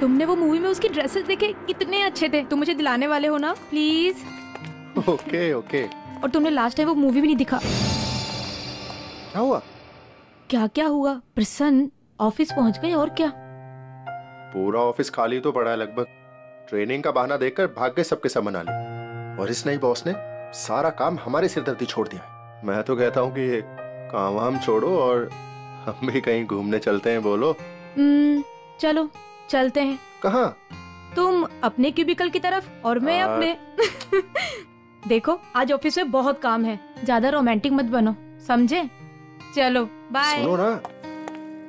तुमने वो मूवी में उसकी ड्रेसेस देखे? कितने अच्छे थे। तुम मुझे दिलाने वाले हो ना? Please okay okay. और तुमने लास्ट टाइम वो मूवी भी नहीं दिखा। क्या हुआ? क्या क्या हुआ? प्रसन्न ऑफ़िस पहुँच गए और क्या? पूरा ऑफ़िस खाली तो पड़ा है लगभग। ट्रेनिंग का बहाना देखकर भाग गए सबके सब मना ले। और इस नई बॉस ने सारा काम हमारे सिरदर्दी छोड़ दिया मैं तो कहता हूँ कि ये काम वाम छोड़ो और हम भी कहीं घूमने चलते हैं बोलो। हम्म, चलो चलते हैं। कहाँ? तुम अपने क्यूबिकल की तरफ़ और मैं आ- अपने। देखो आज ऑफ़िस में बहुत काम है। ज़्यादा रोमांटिक मत बनो समझे? चलो बाय सुनो ना।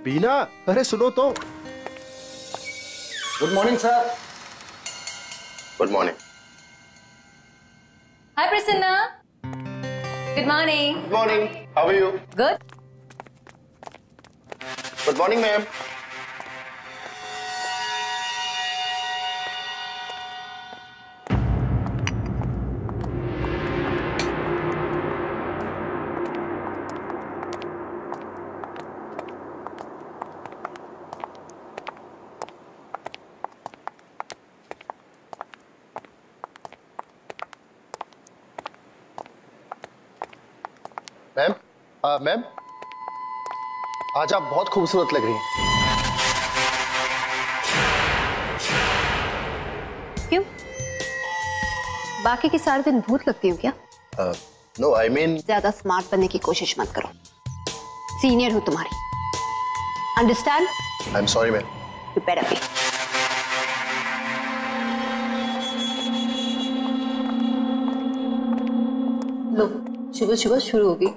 बीना अरे सुनो तो। Good morning sir good morning Hi, Prasanna. Good morning. Good morning how are you Good. Good morning ma'am ma'am आज आप बहुत खूबसूरत लग रही हैं। क्यों? बाकी के सारे दिन भूत लगती हूँ क्या? नो आई मीन ज़्यादा स्मार्ट बनने की कोशिश मत करो। सीनियर हूँ तुम्हारी। Understand I am sorry ma'am you better be लो सुबह सुबह शुरू होगी।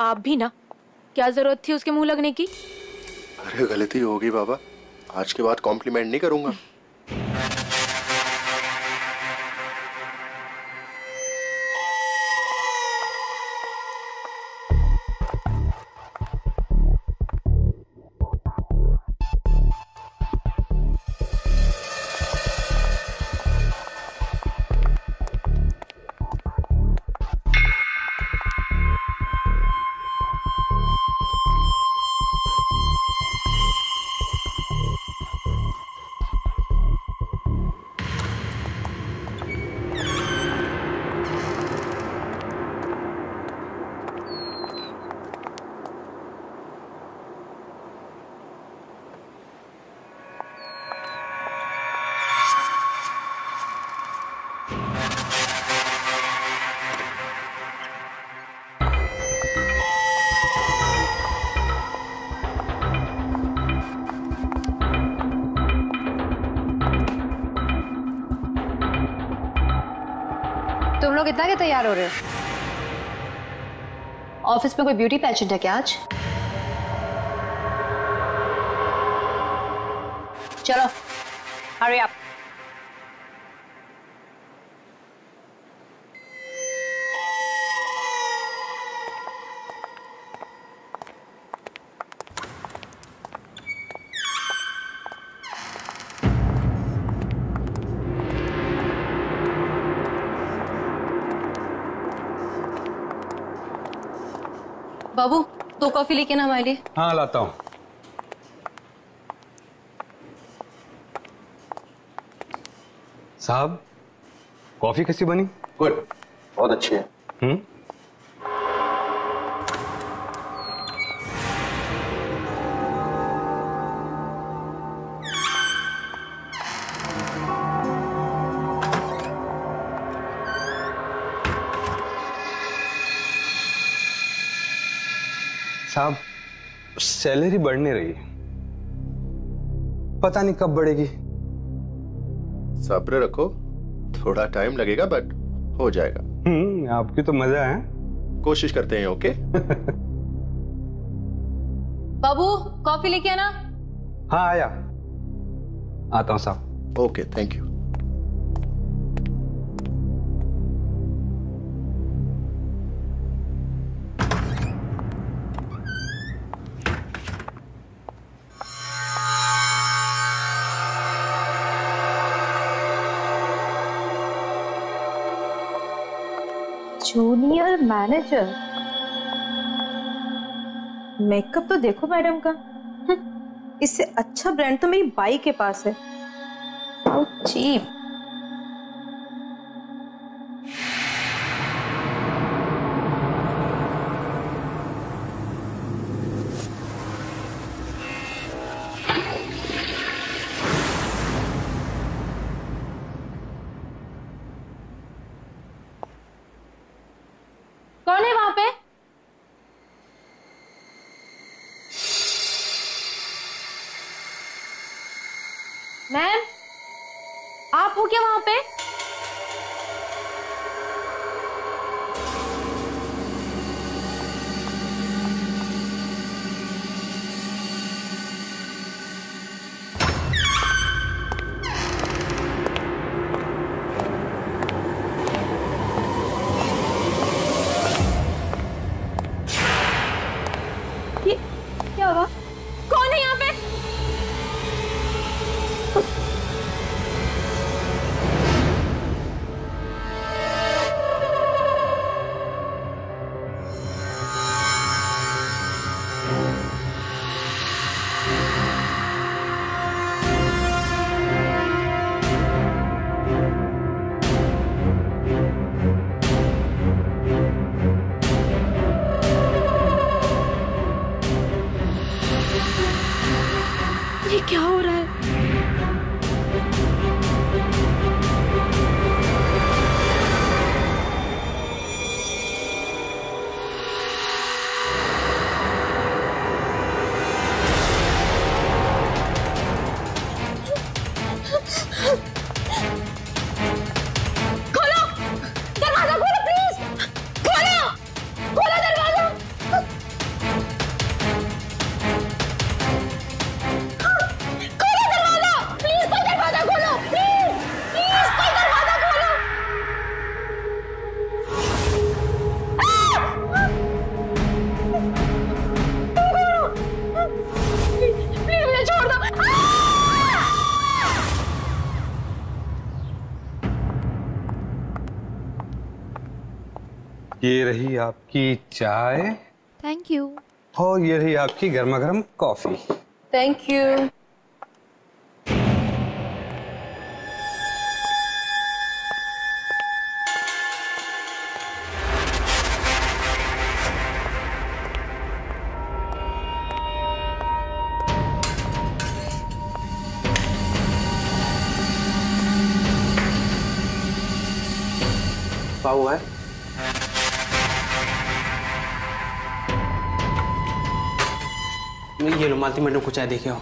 आप भी ना। क्या ज़रूरत थी उसके मुँह लगने की? अरे, गलती होगी बाबा। आज के बाद कॉम्प्लीमेंट नहीं करूँगा। लोग इतना के तैयार हो रहे हो? ऑफ़िस में कोई ब्यूटी पैचेंट है क्या आज? बाबू दो कॉफ़ी लेके ना हमारे लिए। हाँ लाता हूँ। साहब कॉफ़ी कैसी बनी? गुड बहुत अच्छी है। हम्म? सैलरी बढ़ नहीं रही। पता नहीं कब बढ़ेगी। सब्र रखो। थोड़ा टाइम लगेगा बट हो जाएगा। हम्म आपकी तो मज़ा है। कोशिश करते हैं ओके बाबू कॉफ़ी लेके आना। हाँ आया। आता हूँ साहब। Okay thank you junior manager makeup तो देखो मैडम का। हम्म, इससे अच्छा ब्रांड तो मेरी बाई के पास है। चीप ये रही आपकी चाय थैंक यू और ये रही आपकी गर्मा गर्म coffee. Thank you Malti madam को चाय देखे आओ।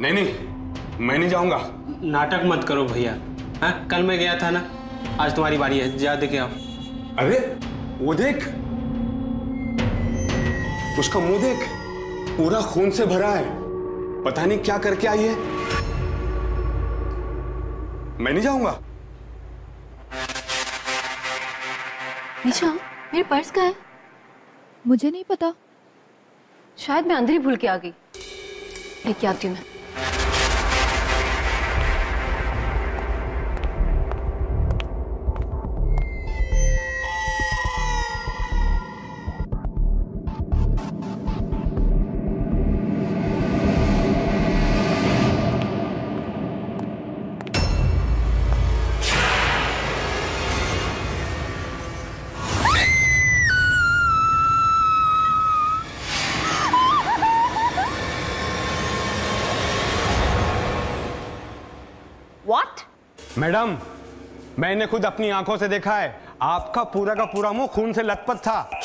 नहीं नहीं मैं नहीं जाऊँगा। नाटक मत करो भैया। हाँ कल मैं गया था ना आज तुम्हारी बारी है जा देखे आओ। अरे वो देख। उसका मुँह देख पूरा खून से भरा है। पता नहीं क्या करके आई है। मैं नहीं जाऊँगा। निशा मेरे पर्स का है। मुझे नहीं पता। शायद मैं अंदर ही भूल के आ गई। लेके आती हूँ मैं। मैडम मैंने खुद अपनी आँखों से देखा है। आपका पूरा का पूरा मुँह खून से लथपथ था।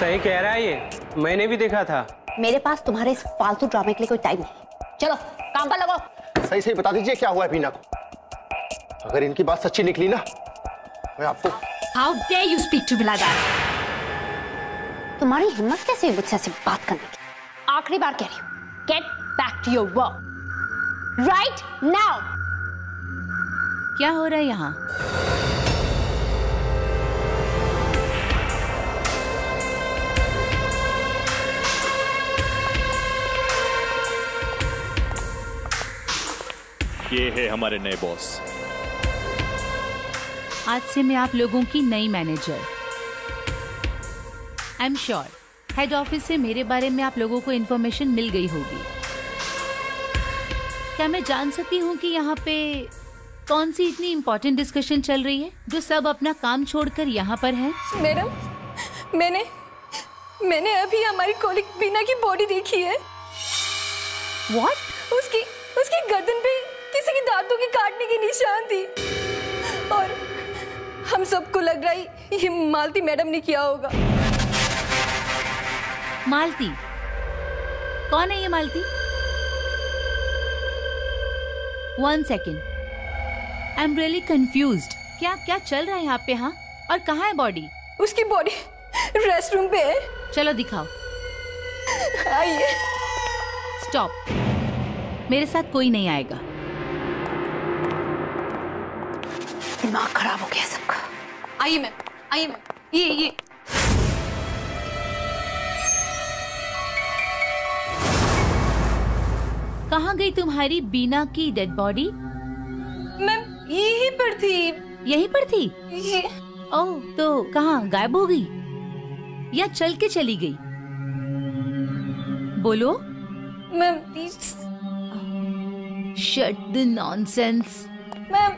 सही कह रहा है ये। मैंने भी देखा था। मेरे पास तुम्हारे इस फालतू ड्रामे के लिए कोई टाइम नहीं। चलो काम पर लगो सही सही बता दीजिए क्या हुआ है बीना को। अगर इनकी बात सच्ची निकली ना मैं आपको how dare you speak to बिला तुम्हारी हिम्मत कैसे हुई मुझसे ऐसे बात करने की? आखिरी बार कह रही हूँ get back to your work right now क्या हो रहा है यहाँ? ये है हमारे नए बॉस आज से मैं आप लोगों की नई manager I am sure head office से मेरे बारे में आप लोगों को इन्फॉर्मेशन मिल गई होगी. क्या मैं जान सकती हूँ कि यहाँ पे कौन सी इतनी इम्पोर्टेंट डिस्कशन चल रही है जो सब अपना काम छोड़कर यहाँ पर है? मैडम मैंने मैंने अभी हमारी कोलिक बीना की बॉडी देखी है। व्हाट उसकी उसकी गर्दन पे किसी की दांतों के काटने की निशान थी। और हम सबको लग रहा है ये मालती मैडम ने किया होगा। मालती? कौन है ये Malti? One second I am really confuse क्या क्या चल रहा है यहाँ पे हाँ? और कहाँ है बॉडी उसकी बॉडी रेस्ट रूम पे है। चलो दिखाओ। आइए। स्टॉप मेरे साथ कोई नहीं आएगा। दिमाग खराब हो गया सबका। आइए मैम आइए मैम। ये ये। कहाँ गई तुम्हारी बीना की डेड बॉडी मैम यहीं पर थी। यहीं पर थी? ये ओह तो कहाँ? गायब हो गई? या चल के चली गई? बोलो। Ma'am please shut the nonsense ma'am.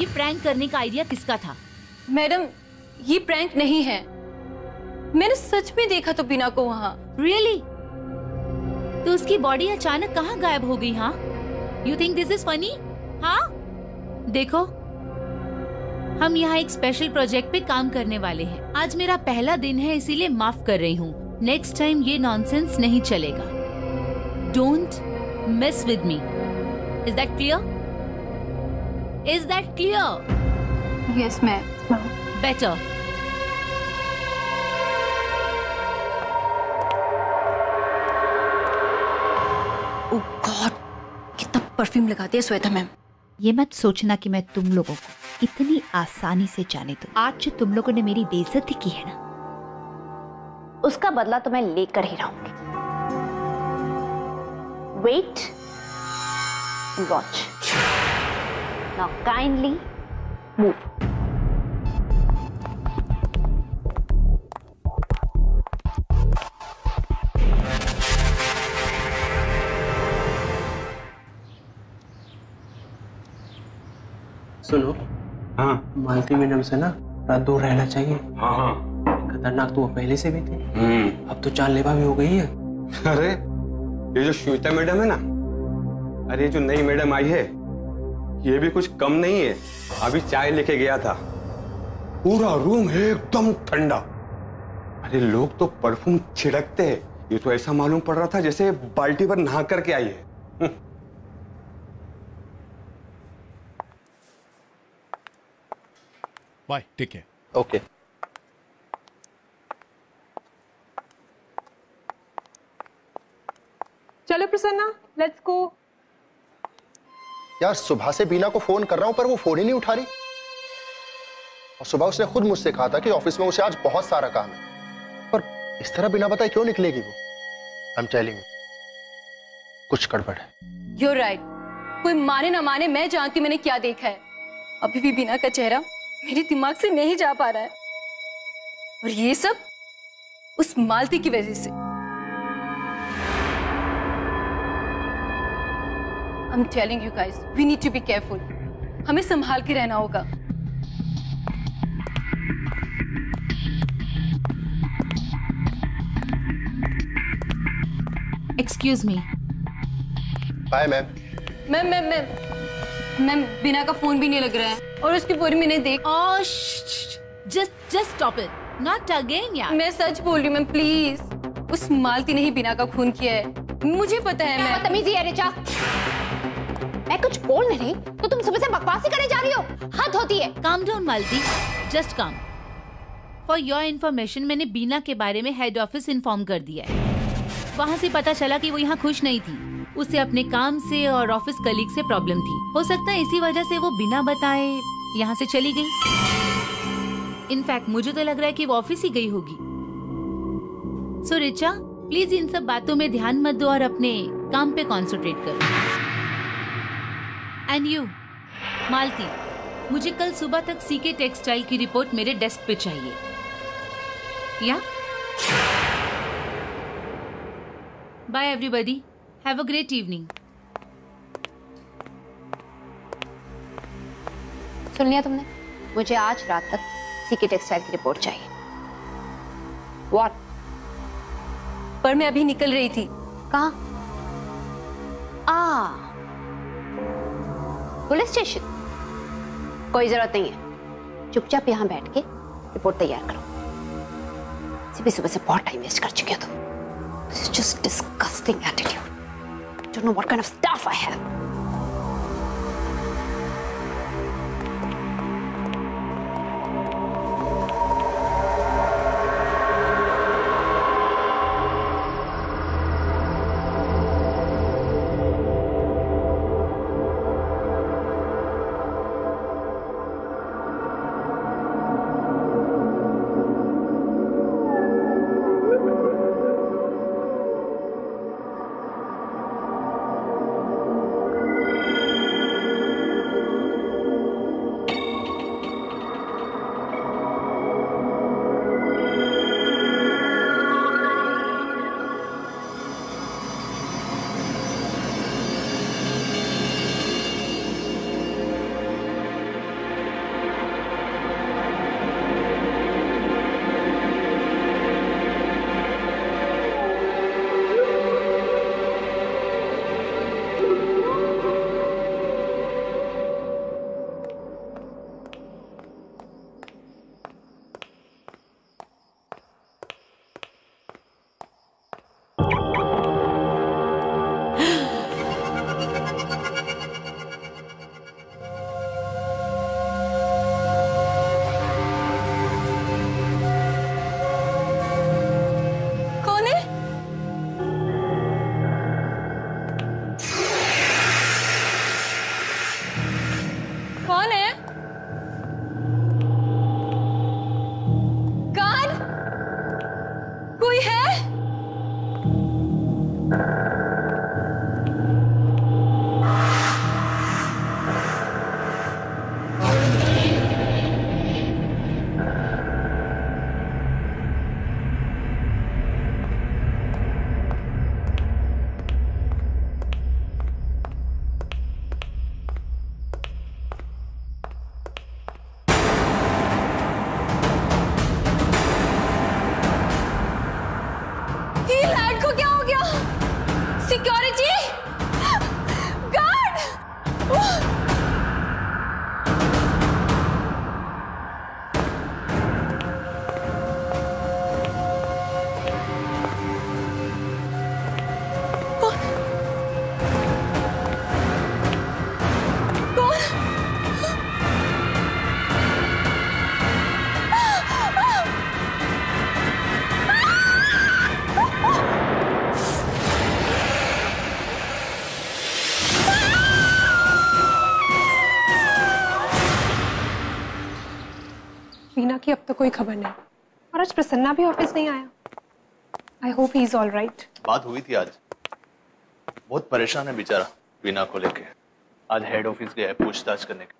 ये प्रैंक करने का आइडिया किसका था? मैडम ये प्रैंक नहीं है। मैंने सच में देखा तो बिना को वहाँ। रियली तो उसकी बॉडी अचानक कहाँ गायब हो गई हाँ? You think this is funny हाँ? देखो हम यहाँ एक स्पेशल प्रोजेक्ट पे काम करने वाले हैं। आज मेरा पहला दिन है इसीलिए माफ़ कर रही हूँ। नेक्स्ट टाइम ये नॉनसेंस नहीं चलेगा। Don't mess with me is that clear is that clear yes ma'am better perfume लगाते हैं श्वेता मैम। ये मत सोचना कि मैं तुम लोगों को इतनी आसानी से जाने दूँ। आज जो तुम लोगों ने मेरी बेइज्जती की है ना, उसका बदला तो मैं लेकर ही रहूँगी। Wait watch now kindly move सुनो। हाँ। मालती मैडम से ना थोड़ा दूर रहना चाहिए। हाँ हाँ। खतरनाक तो वो पहले से भी थी। हम्म। अब तो जानलेवा भी हो गई है। अरे ये जो श्वेता मैडम है ना अरे ये जो नई मैडम आई है ये भी कुछ कम नहीं है। अभी चाय लेके गया था। पूरा रूम एकदम ठंडा। अरे लोग तो परफ्यूम छिड़कते हैं। ये तो ऐसा मालूम पड़ रहा था जैसे बाल्टी पर नहा करके आई है। बाय टेक केयर ओके चलो प्रसन्ना लेट्स गो यार सुबह से बीना को फ़ोन कर रहा हूँ पर वो फ़ोन ही नहीं उठा रही। और सुबह उसने खुद मुझसे कहा था कि ऑफ़िस में उसे आज बहुत सारा काम है। पर इस तरह बिना बताए क्यों निकलेगी वो? आई एम टेलिंग कुछ गड़बड़ है। यूर राइट कोई माने ना माने मैं जानती मैंने क्या देखा है। अभी भी बिना का चेहरा मेरे दिमाग से नहीं जा पा रहा है। और ये सब उस मालती की वजह से। I'm telling you guys, we need to be careful. हमें संभाल के रहना होगा। Excuse me bye ma'am ma'am ma'am ma'am ma'am Beena का फ़ोन भी नहीं लग रहा है। और उसकी पूरी मैंने देख just just stop it not again यार. मैं सच बोल रही हूँ मैम प्लीज़ उस मालती ने ही बिना का खून किया है। मुझे पता है मैम बदतमीजी है रिचा? मैं कुछ बोल नहीं रही तो तुम सुबह से बकवास ही करे जा रही हो। हद होती है। Calm down Malti. Just calm for your information मैंने बीना के बारे में हेड ऑफ़िस इन्फॉर्म कर दिया है। वहाँ से पता चला कि वो यहाँ खुश नहीं थी। उसे अपने काम से और ऑफ़िस कलीग से प्रॉब्लम थी। हो सकता है इसी वजह से वो बिना बताए यहाँ से चली गई। इनफैक्ट मुझे तो लग रहा है कि वो ऑफ़िस ही गई होगी। सो रिचा प्लीज़ इन सब बातों में ध्यान मत दो और अपने काम पे कॉन्सेंट्रेट करो। एंड यू मालती, मुझे कल सुबह तक सीके टेक्सटाइल की रिपोर्ट मेरे डेस्क पे चाहिए। या? Bye everybody have a great evening सुन लिया तुमने? मुझे आज रात तक सीके टेक्सटाइल की रिपोर्ट चाहिए। व्हाट पर मैं अभी निकल रही थी। कहा? आ। Police station. कोई ज़रूरत नहीं है। चुपचाप यहाँ बैठ के रिपोर्ट तैयार करो। सुबह सुबह से बहुत टाइम वेस्ट कर चुके हो तुम। This is just disgusting attitude. Don't know what kind of staff I have. कोई खबर नहीं। और आज प्रसन्ना भी ऑफ़िस नहीं आया। I hope he is all right बात हुई थी आज। बहुत परेशान है बेचारा वीना को लेके। आज हेड ऑफ़िस गया है पूछताछ करने के।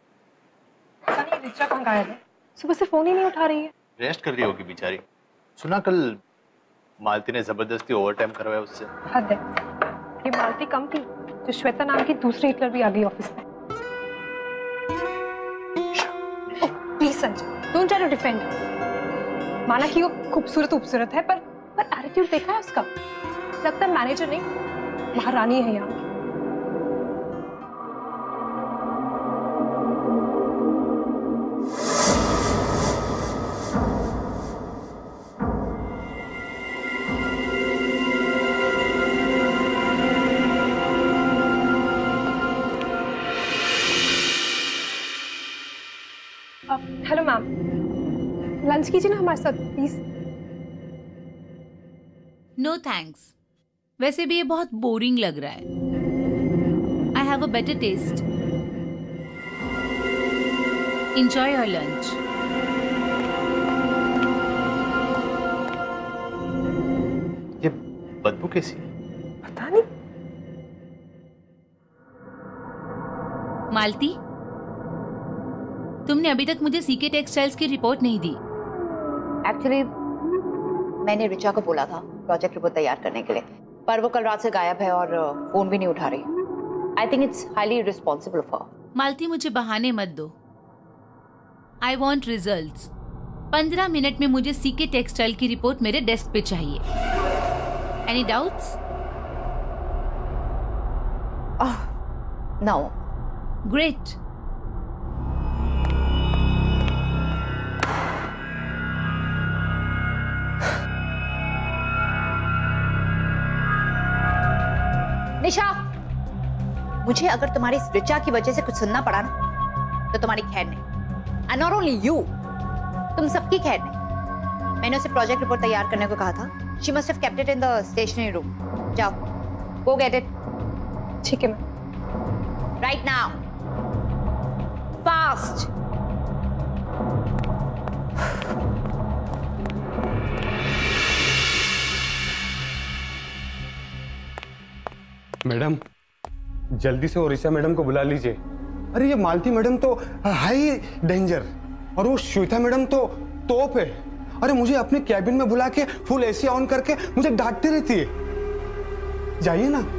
रिचा कहाँ गायब है? सुबह से फ़ोन ही नहीं उठा रही है। रेस्ट कर रही होगी बेचारी। सुना कल मालती ने ज़बरदस्ती ओवर टाइम करवाया उससे। हद है। ये मालती कम थी जो श्वेता नाम की दूसरी हिटलर भी आ गई ऑफ़िस में। Please Sanjay. Don't try to defend माना कि वो खूबसूरत खूबसूरत है पर पर एटीट्यूड देखा है उसका लगता है मैनेजर नहीं महारानी है यहाँ लंच कीजिए ना हमारे साथ प्लीज़ नो थैंक्स वैसे भी ये बहुत बोरिंग लग रहा है। I have a better taste enjoy your lunch ये बदबू कैसी है? पता नहीं। मालती? तुमने अभी तक मुझे सीके टेक्सटाइल्स की रिपोर्ट नहीं दी। एक्चुअली मैंने रिचा को बोला था प्रोजेक्ट रिपोर्ट तैयार करने के लिए पर वो कल रात से गायब है और फ़ोन भी नहीं उठा रही। I think it's highly responsible for Malti मुझे बहाने मत दो। आई वॉन्ट रिज़ल्ट पंद्रह मिनट में मुझे सीके टेक्सटाइल की रिपोर्ट मेरे डेस्क पे चाहिए। एनी डाउट्स नो ग्रेट मुझे अगर तुम्हारी इस रिचा की वजह से कुछ सुनना पड़ा ना तो तुम्हारी खैर नहीं। एंड नॉट ओनली यू तुम सबकी खैर नहीं। मैंने उसे प्रोजेक्ट रिपोर्ट तैयार करने को कहा था। She must have kept it in the stationery room जाओ। गो गेट इट ठीक है ma'am. Right now fast madam जल्दी से ओरिसा मैडम को बुला लीजिए। अरे, ये मालती मैडम तो हाई डेंजर। और वो श्वेता मैडम तो तोप है। अरे, मुझे अपने कैबिन में बुला के फुल एसी ऑन करके मुझे डांटती रहती है। जाइए ना।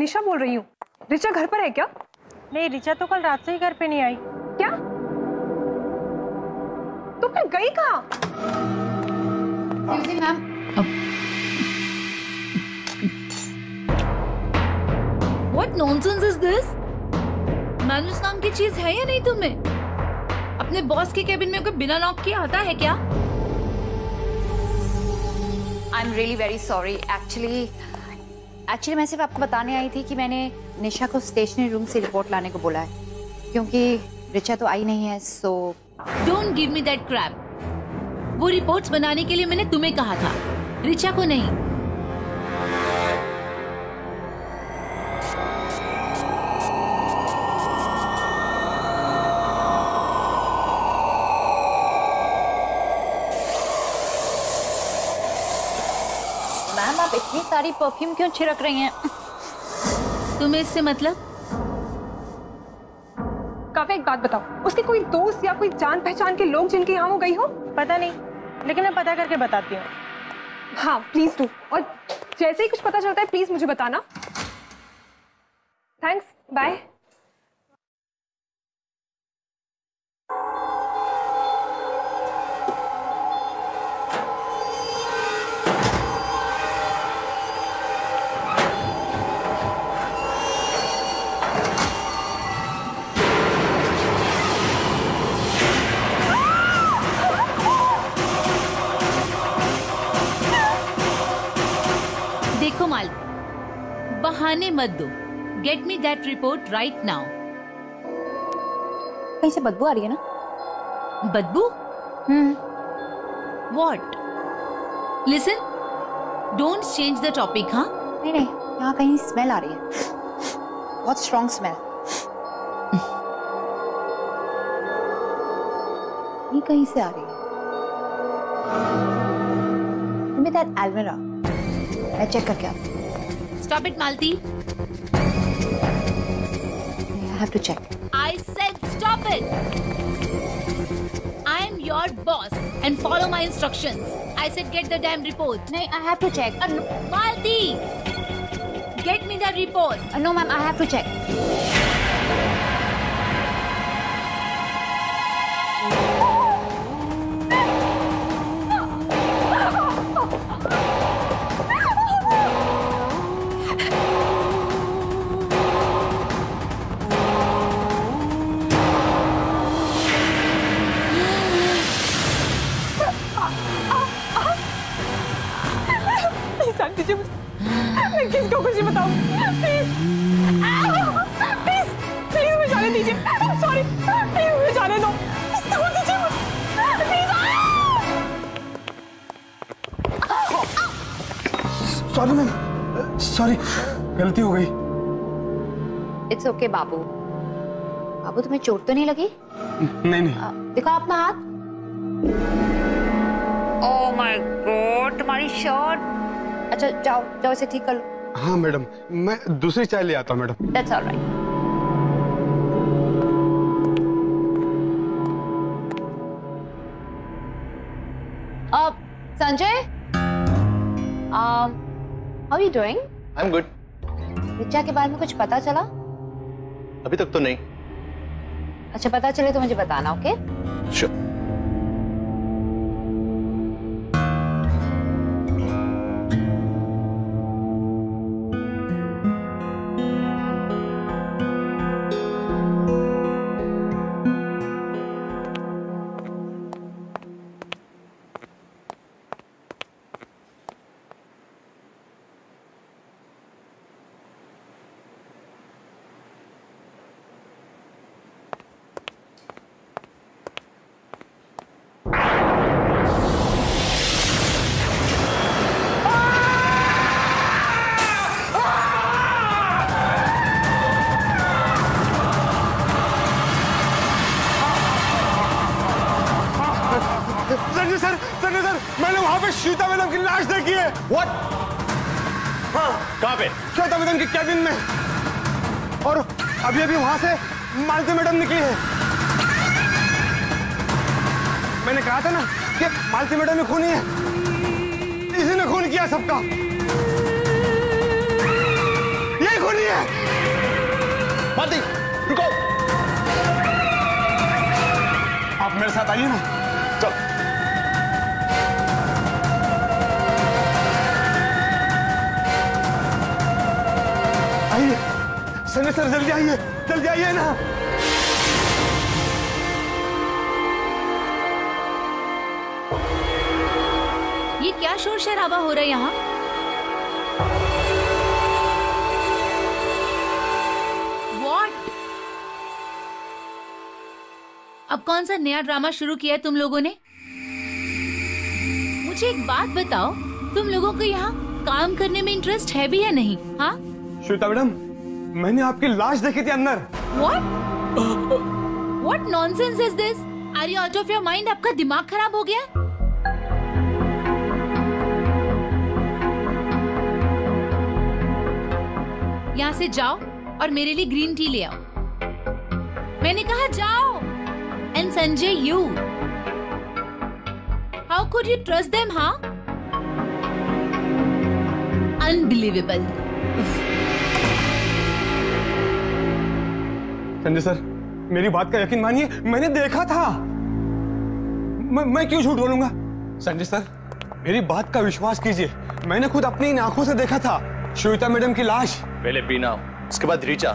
निशा बोल रही हूँ। रिचा घर पर है क्या? नहीं रिचा तो कल रात से ही घर पे नहीं आई। क्या? तो फिर गई कहाँ? Ma'am. What nonsense is this? Manners नाम की चीज़ है या नहीं तुम्हें? अपने बॉस के केबिन में कोई बिना नॉक किए आता है क्या? I am really very sorry actually actually मैं सिर्फ़ आपको बताने आई थी कि मैंने निशा को स्टेशनरी रूम से रिपोर्ट लाने को बोला है। क्योंकि रिचा तो आई नहीं है so don't give me that crap वो रिपोर्ट्स बनाने के लिए मैंने तुम्हें कहा था। रिचा को नहीं। सारी परफ्यूम क्यों छिड़क रही हैं? तुम्हें इससे मतलब? काव्या एक बात बताओ। उसके कोई दोस्त या कोई जान पहचान के लोग जिनके यहाँ वो गई हो? पता नहीं लेकिन मैं पता करके बताती हूँ। हाँ प्लीज़ डू और जैसे ही कुछ पता चलता है प्लीज़ मुझे बताना। थैंक्स बाय बहाने मत दो। Get me that report right now कहीं से बदबू आ रही है ना? बदबू? What listen don't change the topic हाँ? नहीं नहीं यहाँ कहीं स्मेल आ रही है। बहुत स्ट्रॉन्ग स्मेल ये कहीं से आ रही है। मैं चेक करके आती हूँ। Stop it, Malti. I have to check. I said stop it! I am your boss and follow my instructions. I said get the damn report. No, I have to check. Uh, no. Malti! Get me the report. Uh, no, ma'am, I have to check. मैं किसको कुछ बताऊँ। Please please please मुझे जाने दीजिए। Sorry please मुझे जाने दो। छोड़ दीजिए मुझे। प्लीज़ सॉरी मैम सॉरी गलती हो गई। इट्स ओके बाबू। बाबू तुम्हें चोट तो नहीं लगी? नहीं नहीं। आ, दिखाओ अपना हाथ। ओह माय गॉड तुम्हारी शर्ट। अच्छा जाओ जाओ इसे ठीक कर लो। हाँ मैडम मैं दूसरी चाय ले आता हूँ मैडम। दैट्स ऑलराइट अब Sanjay? Um how are you doing? I am good Richa के बारे में कुछ पता चला? अभी तक तो नहीं। अच्छा पता चले तो मुझे बताना ओके श्योर संजय देखी है। कहाँ पे? श्वेता मैडम के कैबिन में? और अभी अभी वहाँ से मालती मैडम निकली है। मैंने कहा था ना कि मालती मैडम ने खून ही है। इसी ने खून किया सबका। यही ही है। मालती रुको। आप मेरे साथ आइए ना। चल। संजय सर जल्दी आइए जल्दी आइए ना। ये क्या शोर शराबा हो रहा है यहाँ? What? अब कौन सा नया ड्रामा शुरू किया है तुम लोगों ने? मुझे एक बात बताओ तुम लोगों को यहाँ काम करने में इंटरेस्ट है भी या नहीं हाँ? श्वेता मैडम मैंने आपकी लाश देखी थी अंदर What? What nonsense is this? Are you out of your mind? आपका दिमाग खराब हो गया यहाँ से जाओ और मेरे लिए ग्रीन टी ले आओ मैंने कहा, जाओ and Sanjay you how could you trust them हाँ अनबिलीवेबल संजय सर मेरी बात का यकीन मानिए मैंने देखा था। मैं, मैं क्यों झूठ बोलूँगा? संजय सर मेरी बात का विश्वास कीजिए। मैंने खुद अपनी इन आँखों से देखा था श्वेता मैडम की लाश। पहले बीना उसके बाद रीचा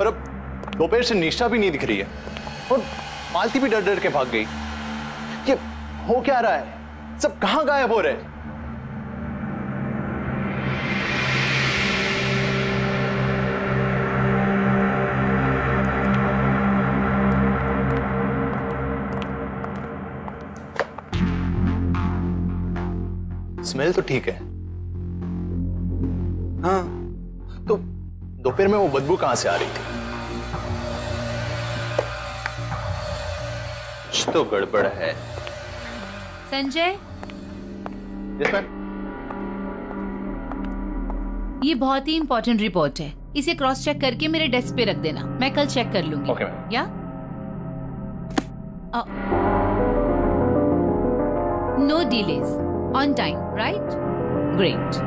और अब दोपहर से निशा भी नहीं दिख रही है। और मालती भी डर डर के भाग गई। ये हो क्या रहा है? सब कहाँ गायब हो रहे हैं? स्मेल तो ठीक है। हाँ तो दोपहर में वो बदबू कहाँ से आ रही थी? कुछ तो गड़बड़ है। संजय? ये बहुत ही इंपॉर्टेंट रिपोर्ट है। इसे क्रॉस चेक करके मेरे डेस्क पे रख देना। मैं कल चेक कर लूँगी। Okay, या? No delays on time right great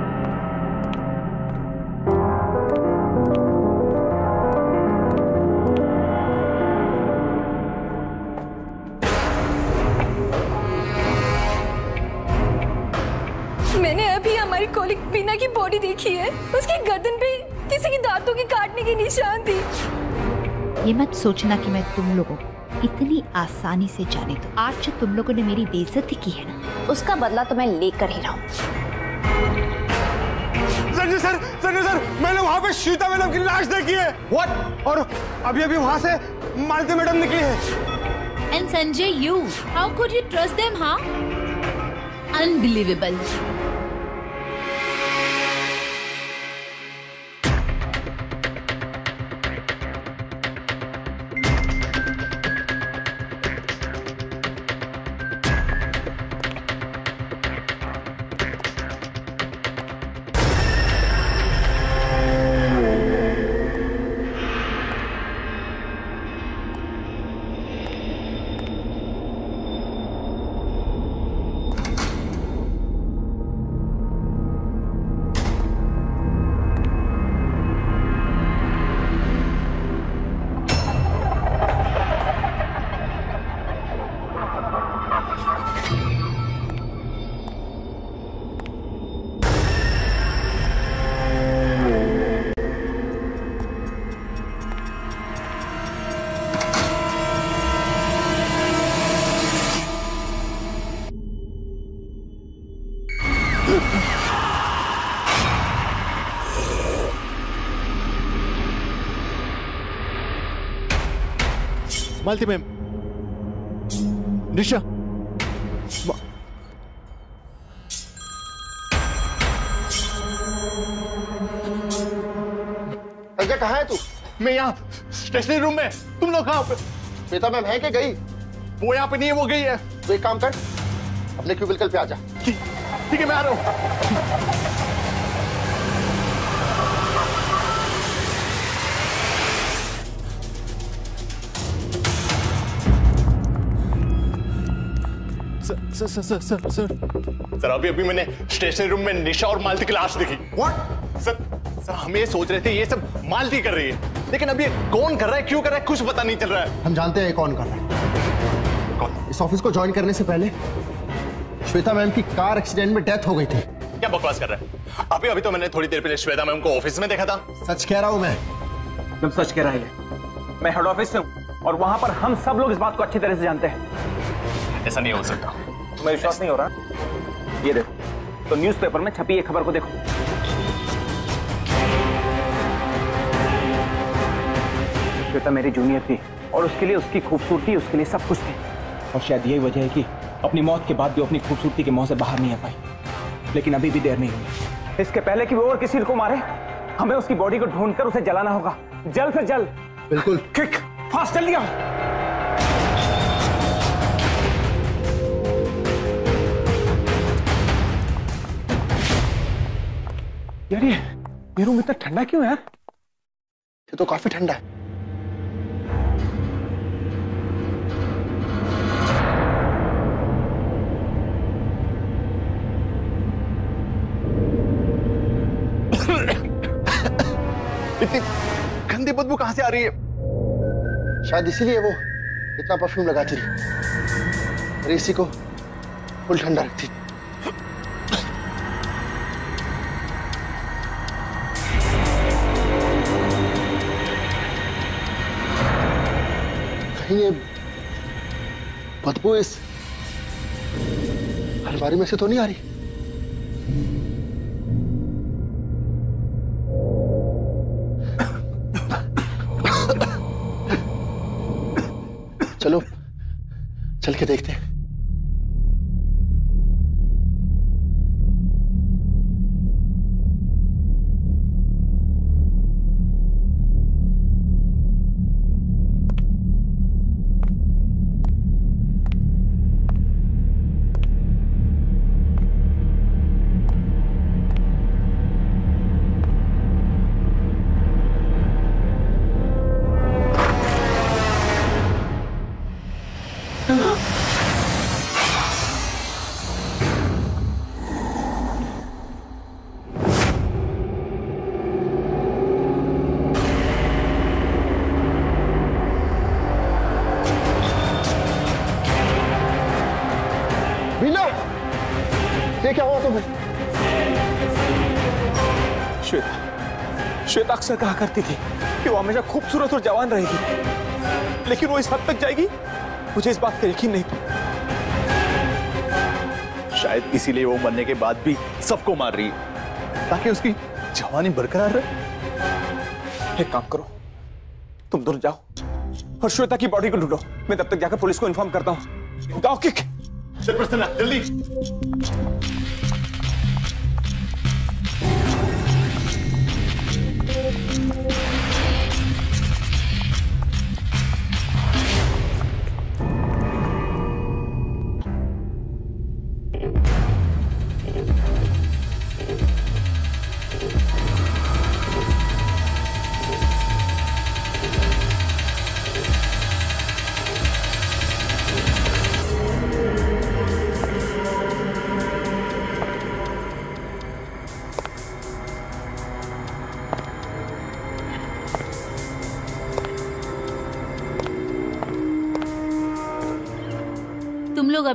मैंने अभी हमारी कॉलिक बीना की बॉडी देखी है। उसकी गर्दन पे किसी की दांतों के काटने की निशान थी। ये मत सोचना कि मैं तुम लोगों को इतनी आसानी से जाने दो। आज जो तुम लोगों ने मेरी बेइज्जती की है ना उसका बदला तो मैं लेकर ही रहूँ। संजय सर संजय सर मैंने वहाँ पे सीता मैडम की लाश देखी है। व्हाट और अभी अभी वहाँ से मालती मैडम निकली है। And Sanjay you how could you trust them हाँ अनबिलीवेबल मालती मैम निशा मा- अजय कहाँ है तू? मैं यहाँ स्टेशनरी रूम में। तुम लोग कहाँ पे श्वेता मैम है कि गई। वो यहाँ पे नहीं है वो गई है। तो एक काम कर अपने क्यूबिकल पे आ जा। ठीक है मैं आ रहा हूँ। Sir sir sir sir sir sir अभी अभी मैंने स्टेशनरी रूम में निशा और मालती की लाश देखी। व्हाट सर सर हम ये सोच रहे थे ये सब मालती कर रही है। लेकिन अभी कौन कर रहा है क्यों कर रहा है कुछ पता नहीं चल रहा है। हम जानते हैं कौन कर रहा है। कौन? इस ऑफ़िस को ज्वाइन करने से पहले श्वेता मैम की कार एक्सीडेंट में डेथ हो गई थी। क्या बकवास कर रहा है? अभी अभी तो मैंने थोड़ी देर पहले श्वेता मैम को ऑफ़िस में देखा था। सच कह रहा हूँ मैं। तुम सच कह रहा है। मैं हेड ऑफ़िस से हूँ और वहाँ पर हम सब लोग इस बात को अच्छी तरह से जानते हैं। ऐसा नहीं हो सकता। तुम्हें विश्वास नहीं हो रहा? ये देखो तो न्यूज़पेपर में छपी ये खबर को देखो। श्वेता मेरी जूनियर थी और उसके लिए उसकी खूबसूरती उसके लिए सब कुछ थी। और शायद यही वजह है कि अपनी मौत के बाद भी अपनी खूबसूरती के मुँह से बाहर नहीं आ पाई। लेकिन अभी भी देर नहीं हुई। इसके पहले कि वो और किसी को मारे हमें उसकी बॉडी को ढूंढकर उसे जलाना होगा। जल्द से जल्द। बिल्कुल। क्विक फास्ट जल्दी आओ यार ये ये रूम इतना ठंडा क्यों है? ये तो काफ़ी ठंडा है। इतनी गंदी बदबू कहाँ से आ रही है? शायद इसीलिए वो इतना परफ्यूम लगाती रही। और इसी को फुल ठंडा रखती ये बदबू इस अलमारी में से तो नहीं आ रही? चलो, चल के देखते हैं। अक्सर कहा करती थी कि वो हमेशा खूबसूरत और जवान रहेगी लेकिन वो इस हद तक जाएगी मुझे इस बात का यकीन नहीं था। शायद इसीलिए वो मरने के बाद भी सबको मार रही है। ताकि उसकी जवानी बरकरार रहे। एक काम करो तुम दोनों जाओ। और श्वेता की बॉडी को ढूंढो। मैं तब तक जाकर पुलिस को इन्फॉर्म करता हूँ। जल्दी।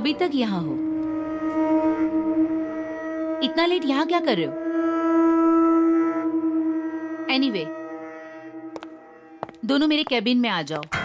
अभी तक यहाँ हो। इतना लेट यहाँ क्या कर रहे हो? एनीवे anyway, दोनों मेरे कैबिन में आ जाओ।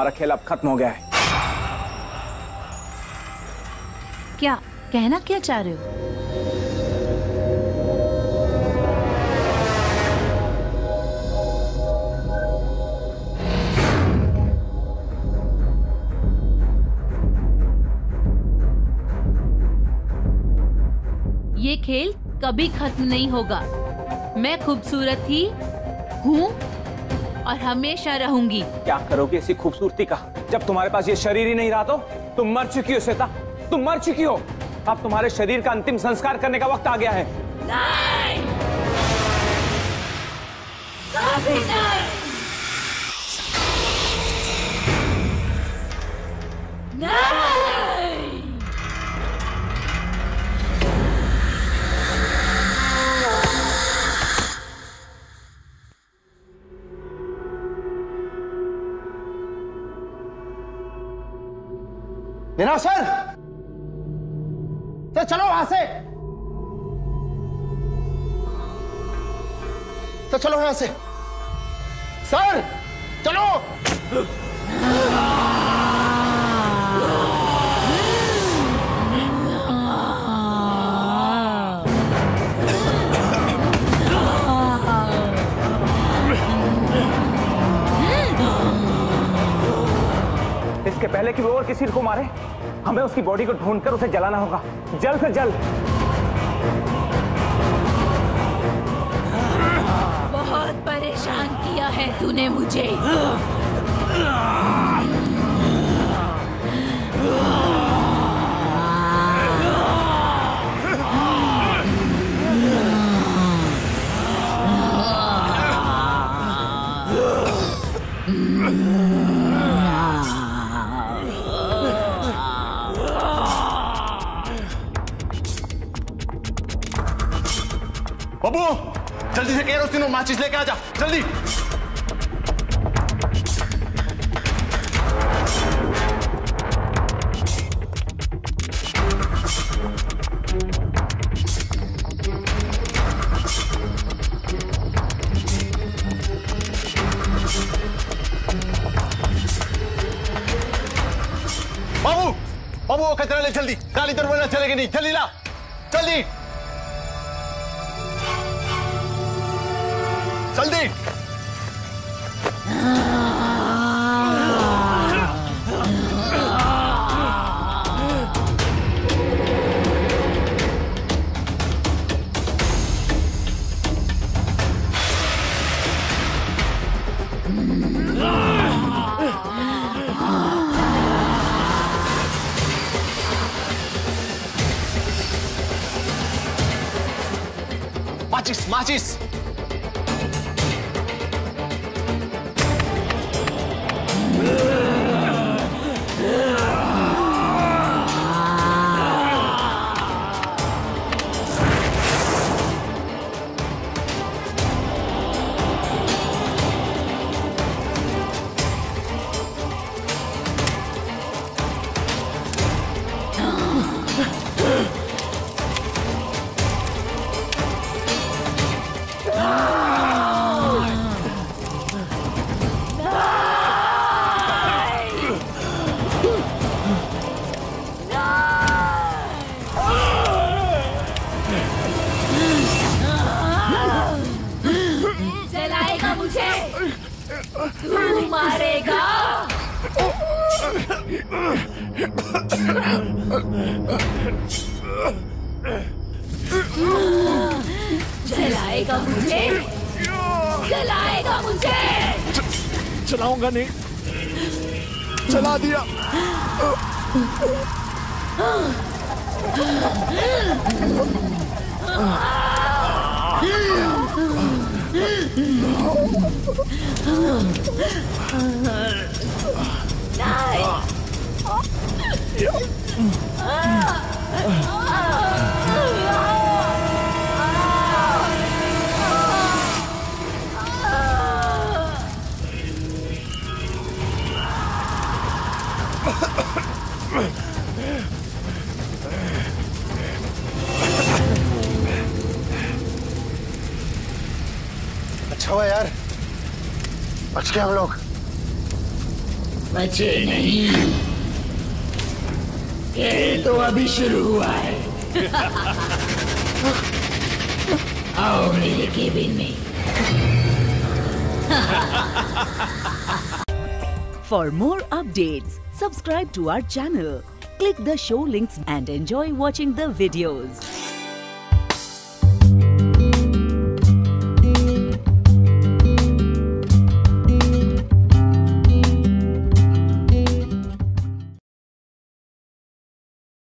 तुम्हारा खेल अब खत्म हो गया है। क्या कहना क्या चाह रहे हो? ये खेल कभी खत्म नहीं होगा। मैं खूबसूरत ही हूँ और हमेशा रहूँगी। क्या करोगे ऐसी खूबसूरती का? जब तुम्हारे पास ये शरीर ही नहीं रहा तो तुम मर चुकी हो श्वेता। तुम मर चुकी हो। अब तुम्हारे शरीर का अंतिम संस्कार करने का वक्त आ गया है। नहीं! कभी नहीं नहीं मीना सर तो चलो वहाँ से। सर चलो यहाँ से। सर चलो। पहले कि वो और किसी को मारे, हमें उसकी बॉडी को ढूंढकर उसे जलाना होगा। जल्द से जल्द। बहुत परेशान किया है तूने मुझे। माचिस लेके आ जा जल्दी। माचिस माचिस चला दिया। अच्छा हुआ यार बच गए हम लोग बचे नहीं खेल तो अभी शुरू हुआ है आओ मेरे केबिन में For more updates, subscribe to our channel, click the show links and enjoy watching the videos.